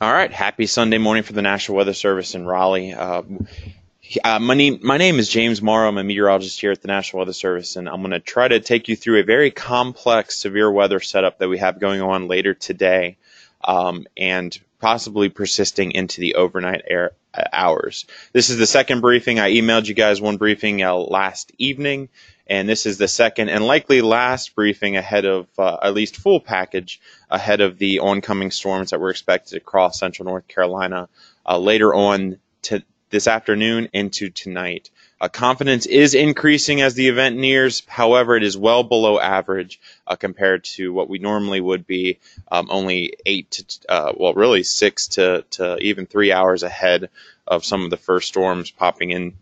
All right. Happy Sunday morning for the National Weather Service in Raleigh. Uh, uh, my name my name is James Morrow. I'm a meteorologist here at the National Weather Service, and I'm going to try to take you through a very complex severe weather setup that we have going on later today, um, and possibly persisting into the overnight air, uh, hours. This is the second briefing. I emailed you guys one briefing uh, last evening, and this is the second and likely last briefing ahead of uh, at least full package ahead of the oncoming storms that we're expected to cross central North Carolina uh, later on to this afternoon into tonight. Uh, confidence is increasing as the event nears. However, it is well below average uh, compared to what we normally would be, um, only eight to, uh, well, really six to, to even three hours ahead of some of the first storms popping in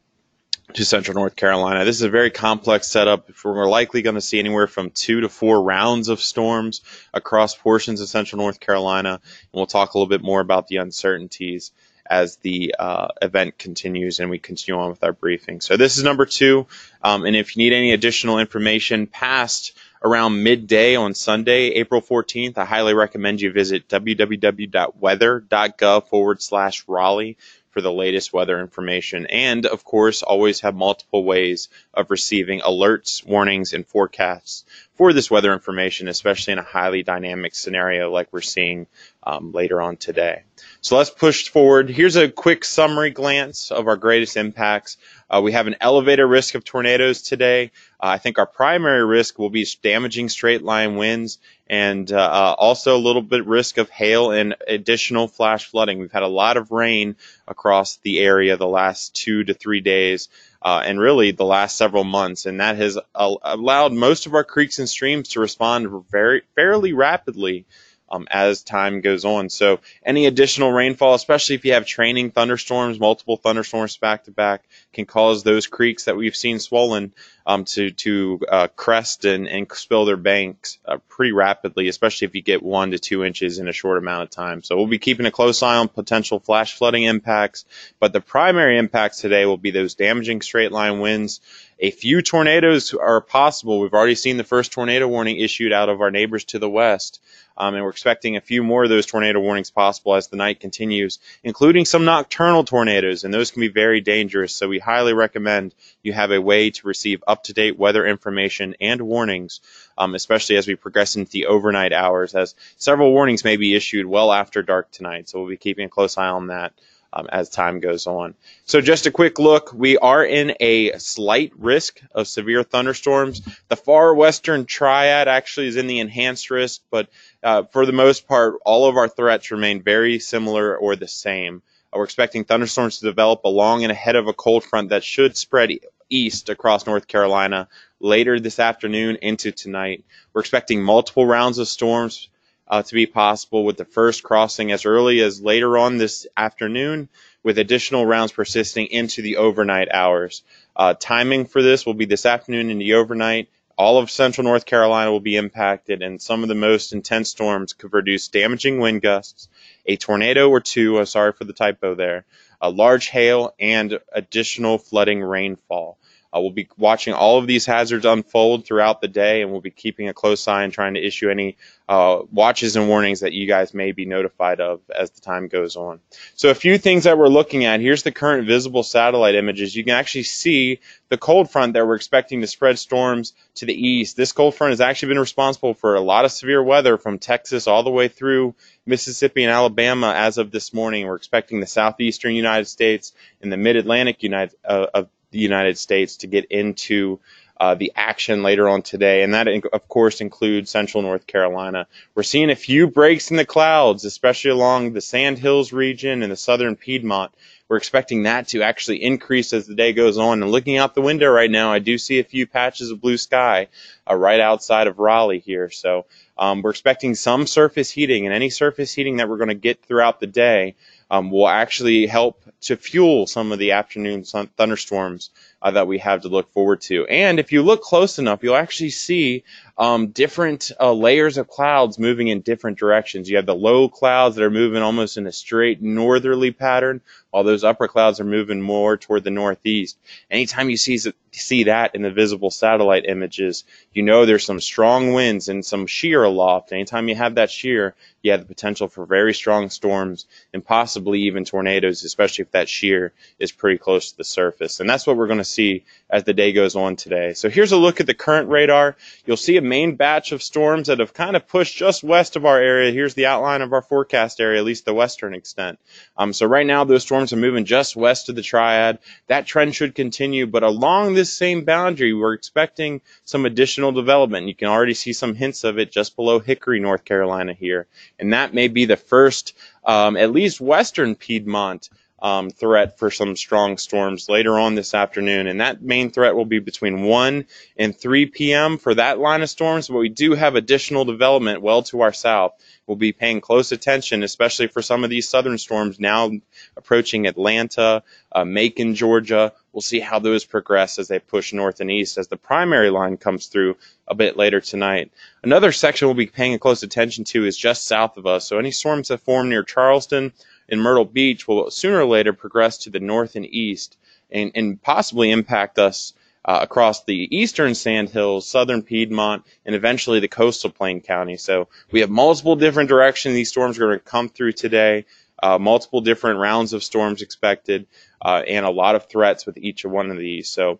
to central North Carolina. This is a very complex setup. We're likely going to see anywhere from two to four rounds of storms across portions of central North Carolina. And we'll talk a little bit more about the uncertainties as the uh, event continues and we continue on with our briefing. So this is number two. Um, and if you need any additional information past around midday on Sunday, April 14th, I highly recommend you visit www.weather.gov forward slash Raleigh for the latest weather information. And of course, always have multiple ways of receiving alerts, warnings, and forecasts for this weather information, especially in a highly dynamic scenario like we're seeing um, later on today. So let's push forward. Here's a quick summary glance of our greatest impacts. Uh, we have an elevated risk of tornadoes today. Uh, I think our primary risk will be damaging straight line winds and uh, uh, also a little bit risk of hail and additional flash flooding. We've had a lot of rain across the area the last two to three days. Uh, and really the last several months, and that has allowed most of our creeks and streams to respond very fairly rapidly um, as time goes on. So any additional rainfall, especially if you have training thunderstorms, multiple thunderstorms back to back, can cause those creeks that we've seen swollen um, to to uh, crest and, and spill their banks uh, pretty rapidly, especially if you get one to two inches in a short amount of time. So we'll be keeping a close eye on potential flash flooding impacts, but the primary impacts today will be those damaging straight line winds. A few tornadoes are possible. We've already seen the first tornado warning issued out of our neighbors to the west. Um, and we're expecting a few more of those tornado warnings possible as the night continues, including some nocturnal tornadoes, and those can be very dangerous. So we highly recommend you have a way to receive up-to-date weather information and warnings, um, especially as we progress into the overnight hours, as several warnings may be issued well after dark tonight. So we'll be keeping a close eye on that. Um, as time goes on. So just a quick look, we are in a slight risk of severe thunderstorms. The far western triad actually is in the enhanced risk, but uh, for the most part, all of our threats remain very similar or the same. Uh, we're expecting thunderstorms to develop along and ahead of a cold front that should spread east across North Carolina later this afternoon into tonight. We're expecting multiple rounds of storms uh, to be possible with the first crossing as early as later on this afternoon with additional rounds persisting into the overnight hours. Uh, timing for this will be this afternoon in the overnight all of central North Carolina will be impacted, and some of the most intense storms could produce damaging wind gusts, a tornado or two, uh, sorry for the typo there, a large hail, and additional flooding rainfall. Uh, we'll be watching all of these hazards unfold throughout the day, and we'll be keeping a close eye and trying to issue any uh, watches and warnings that you guys may be notified of as the time goes on. So a few things that we're looking at. Here's the current visible satellite images. You can actually see the cold front that we're expecting to spread storms to the east. This cold front has actually been responsible for a lot of severe weather from Texas all the way through Mississippi and Alabama as of this morning. We're expecting the southeastern United States and the mid-Atlantic United uh, of the United States to get into uh, the action later on today, and that of course includes central North Carolina. We're seeing a few breaks in the clouds, especially along the Sandhills region and the southern Piedmont. We're expecting that to actually increase as the day goes on. And looking out the window right now, I do see a few patches of blue sky uh, right outside of Raleigh here. So um, we're expecting some surface heating, and any surface heating that we're going to get throughout the day um, will actually help to fuel some of the afternoon sun- thunderstorms uh, that we have to look forward to. And if you look close enough, you'll actually see um, different uh, layers of clouds moving in different directions. You have the low clouds that are moving almost in a straight northerly pattern, while those upper clouds are moving more toward the northeast. Anytime you see see that in the visible satellite images, you know there's some strong winds and some shear aloft. Anytime you have that shear, you have the potential for very strong storms and possibly even tornadoes, especially if that shear is pretty close to the surface. And that's what we're going to see as the day goes on today. So here's a look at the current radar. You'll see a main batch of storms that have kind of pushed just west of our area. Here's the outline of our forecast area, at least the western extent. Um, so right now those storms are moving just west of the triad. That trend should continue, but along this same boundary, we're expecting some additional development. You can already see some hints of it just below Hickory, North Carolina here. And that may be the first, um, at least western Piedmont um, threat for some strong storms later on this afternoon. And that main threat will be between 1 and 3 p.m. for that line of storms. But we do have additional development well to our south. We'll be paying close attention, especially for some of these southern storms now approaching Atlanta, uh, Macon, Georgia. We'll see how those progress as they push north and east as the primary line comes through a bit later tonight. Another section we'll be paying close attention to is just south of us. So any storms that form near Charleston, in Myrtle Beach will sooner or later progress to the north and east and, and possibly impact us uh, across the eastern sandhills, southern Piedmont, and eventually the coastal plain county. So we have multiple different directions these storms are going to come through today, uh, multiple different rounds of storms expected, uh, and a lot of threats with each one of these. So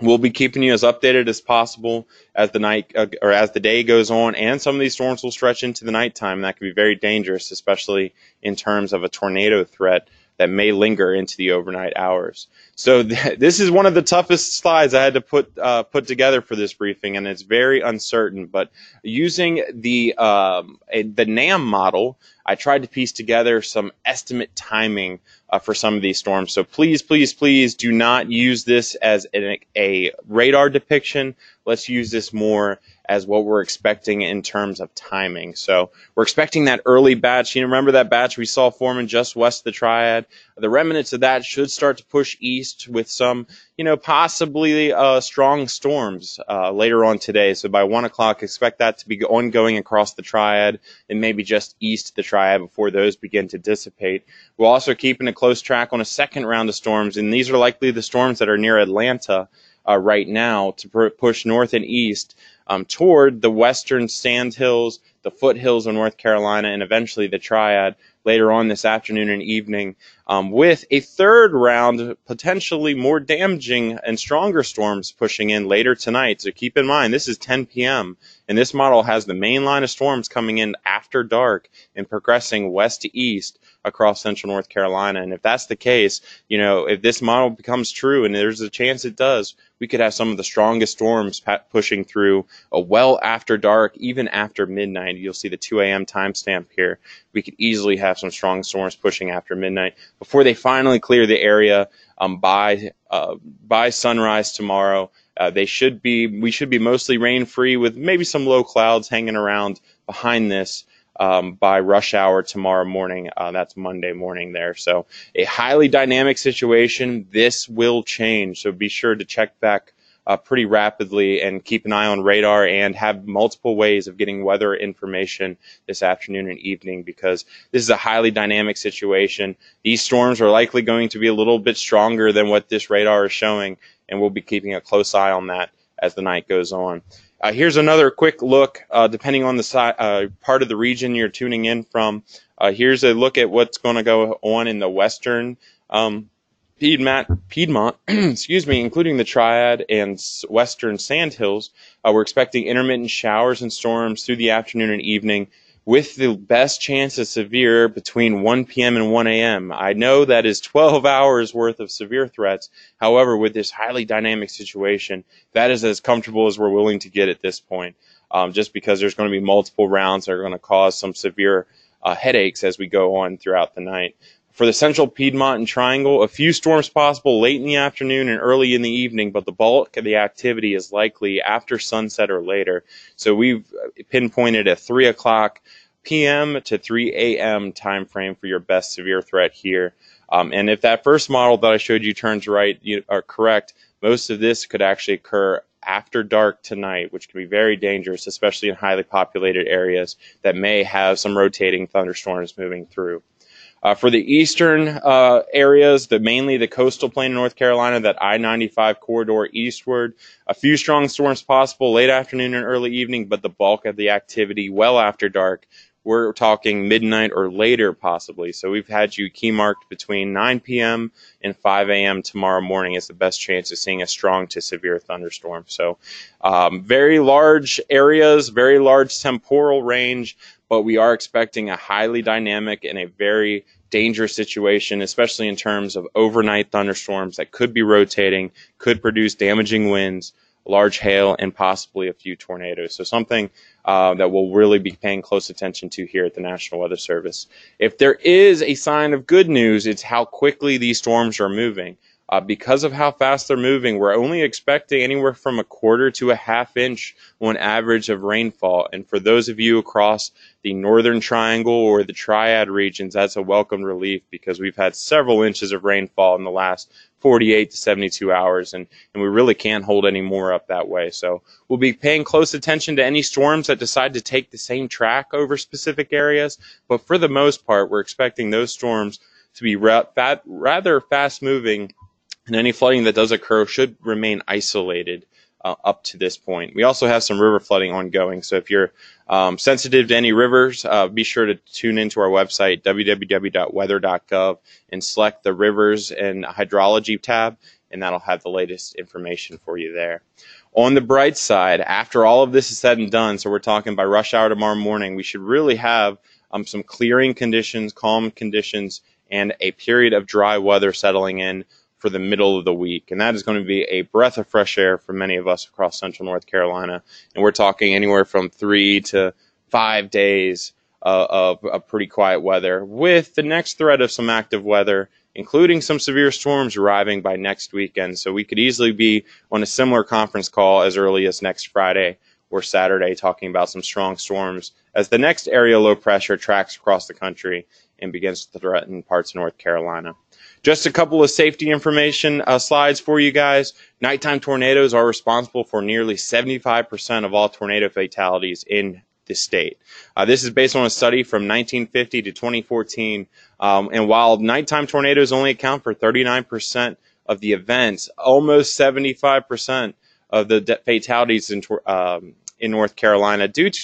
We'll be keeping you as updated as possible as the night uh, or as the day goes on, and some of these storms will stretch into the nighttime. That can be very dangerous, especially in terms of a tornado threat that may linger into the overnight hours. So th- this is one of the toughest slides I had to put uh, put together for this briefing, and it's very uncertain. But using the um, a, the NAM model, I tried to piece together some estimate timing uh, for some of these storms. So please, please, please do not use this as an, a radar depiction. Let's use this more as what we're expecting in terms of timing. So we're expecting that early batch. You remember that batch we saw forming just west of the triad? The remnants of that should start to push east with some, you know, possibly uh, strong storms uh, later on today. So by one o'clock, expect that to be ongoing across the triad and maybe just east of the triad before those begin to dissipate. We're also keeping a close track on a second round of storms, and these are likely the storms that are near Atlanta uh, right now to push north and east um, toward the western sandhills, the foothills of North Carolina, and eventually the Triad later on this afternoon and evening, um, with a third round, potentially more damaging and stronger storms pushing in later tonight. So keep in mind, this is 10 p.m., and this model has the main line of storms coming in after dark and progressing west to east across central North Carolina. And if that's the case, you know, if this model becomes true, and there's a chance it does, we could have some of the strongest storms pushing through a well after dark, even after midnight. You'll see the 2 a.m. timestamp here. We could easily have some strong storms pushing after midnight before they finally clear the area um, by uh, by sunrise tomorrow. Uh, they should be we should be mostly rain free with maybe some low clouds hanging around behind this um, by rush hour tomorrow morning. Uh, that's Monday morning there. So a highly dynamic situation. This will change. So be sure to check back uh, pretty rapidly and keep an eye on radar and have multiple ways of getting weather information this afternoon and evening because this is a highly dynamic situation. These storms are likely going to be a little bit stronger than what this radar is showing, and we'll be keeping a close eye on that as the night goes on. Uh, here's another quick look, uh, depending on the si- uh, part of the region you're tuning in from. Uh, here's a look at what's going to go on in the western um, Piedmont, Piedmont excuse me, including the Triad and western Sandhills. Uh, we're expecting intermittent showers and storms through the afternoon and evening with the best chance of severe between 1 p.m. and 1 a.m. I know that is 12 hours worth of severe threats. However, with this highly dynamic situation, that is as comfortable as we're willing to get at this point, um, just because there's going to be multiple rounds that are going to cause some severe uh, headaches as we go on throughout the night. For the central Piedmont and Triangle, a few storms possible late in the afternoon and early in the evening, but the bulk of the activity is likely after sunset or later. So we've pinpointed a 3 o'clock p.m. to 3 a.m. time frame for your best severe threat here. Um, and if that first model that I showed you turns right, you are correct. Most of this could actually occur after dark tonight, which can be very dangerous, especially in highly populated areas that may have some rotating thunderstorms moving through. Uh, for the eastern uh, areas, the mainly the coastal plain of North Carolina, that I-95 corridor eastward, a few strong storms possible late afternoon and early evening, but the bulk of the activity well after dark we're talking midnight or later possibly. So we've had you key marked between 9 p.m. and 5 a.m. tomorrow morning is the best chance of seeing a strong to severe thunderstorm. So um, very large areas, very large temporal range, but we are expecting a highly dynamic and a very dangerous situation, especially in terms of overnight thunderstorms that could be rotating, could produce damaging winds large hail, and possibly a few tornadoes. So something uh, that we'll really be paying close attention to here at the National Weather Service. If there is a sign of good news, it's how quickly these storms are moving. Uh, because of how fast they're moving, we're only expecting anywhere from a quarter to a half inch on average of rainfall. And for those of you across the northern triangle or the triad regions, that's a welcome relief because we've had several inches of rainfall in the last 48 to 72 hours, and, and we really can't hold any more up that way. So we'll be paying close attention to any storms that decide to take the same track over specific areas. But for the most part, we're expecting those storms to be ra- fat, rather fast moving and any flooding that does occur should remain isolated uh, up to this point. We also have some river flooding ongoing, so if you're um, sensitive to any rivers, uh, be sure to tune into our website, www.weather.gov, and select the Rivers and Hydrology tab, and that'll have the latest information for you there. On the bright side, after all of this is said and done, so we're talking by rush hour tomorrow morning, we should really have um, some clearing conditions, calm conditions, and a period of dry weather settling in for the middle of the week. And that is going to be a breath of fresh air for many of us across central North Carolina. And we're talking anywhere from three to five days uh, of, of pretty quiet weather, with the next threat of some active weather, including some severe storms arriving by next weekend. So we could easily be on a similar conference call as early as next Friday or Saturday talking about some strong storms as the next area low pressure tracks across the country and begins to threaten parts of North Carolina. Just a couple of safety information uh, slides for you guys. Nighttime tornadoes are responsible for nearly 75% of all tornado fatalities in the state. Uh, this is based on a study from 1950 to 2014. Um, and while nighttime tornadoes only account for 39% of the events, almost 75% of the fatalities in, um, in North Carolina due to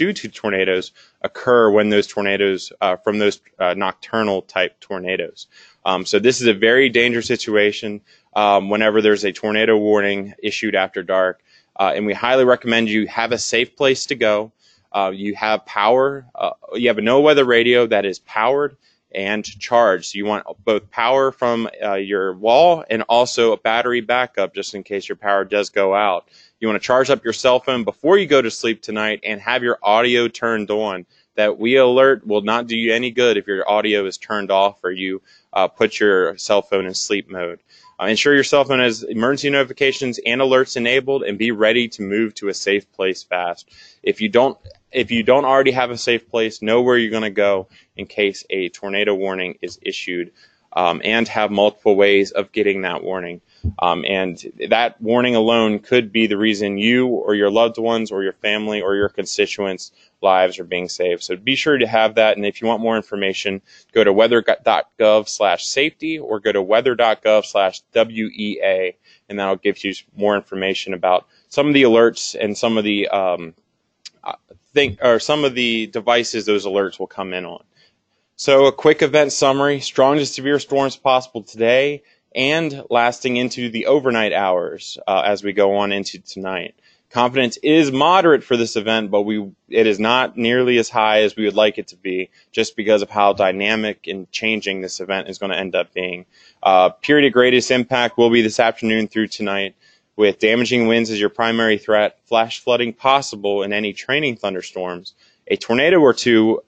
due to tornadoes occur when those tornadoes uh, from those uh, nocturnal type tornadoes. Um, so this is a very dangerous situation um, whenever there's a tornado warning issued after dark. Uh, and we highly recommend you have a safe place to go. Uh, you have power. Uh, you have a NOAA weather radio that is powered and charge. So you want both power from uh, your wall and also a battery backup just in case your power does go out. You want to charge up your cell phone before you go to sleep tonight and have your audio turned on. That WEA alert will not do you any good if your audio is turned off or you uh, put your cell phone in sleep mode. Uh, ensure your cell phone has emergency notifications and alerts enabled and be ready to move to a safe place fast. If you don't if you don't already have a safe place, know where you're going to go in case a tornado warning is issued um, and have multiple ways of getting that warning. Um, and that warning alone could be the reason you or your loved ones or your family or your constituents' lives are being saved. So be sure to have that. And if you want more information, go to weather.gov slash safety or go to weather.gov slash WEA. And that'll give you more information about some of the alerts and some of the um, uh, think or some of the devices those alerts will come in on. So a quick event summary, strong to severe storms possible today and lasting into the overnight hours uh, as we go on into tonight. Confidence is moderate for this event, but we it is not nearly as high as we would like it to be, just because of how dynamic and changing this event is going to end up being. Uh, period of greatest impact will be this afternoon through tonight, with damaging winds as your primary threat, flash flooding possible in any training thunderstorms, a tornado or two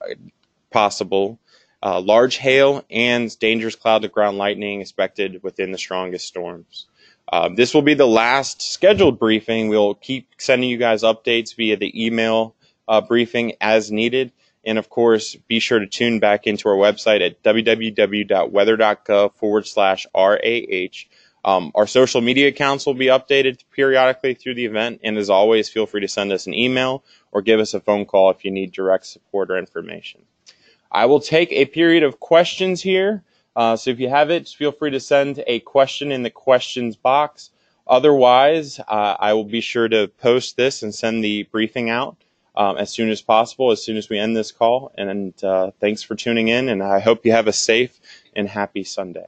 possible, uh, large hail and dangerous cloud to ground lightning expected within the strongest storms. Um, this will be the last scheduled briefing. We'll keep sending you guys updates via the email uh, briefing as needed. And of course, be sure to tune back into our website at www.weather.gov forward slash RAH. Um, our social media accounts will be updated periodically through the event. And as always, feel free to send us an email or give us a phone call if you need direct support or information. I will take a period of questions here. Uh, so if you have it, feel free to send a question in the questions box. Otherwise, uh, I will be sure to post this and send the briefing out um, as soon as possible, as soon as we end this call. And uh, thanks for tuning in, and I hope you have a safe and happy Sunday.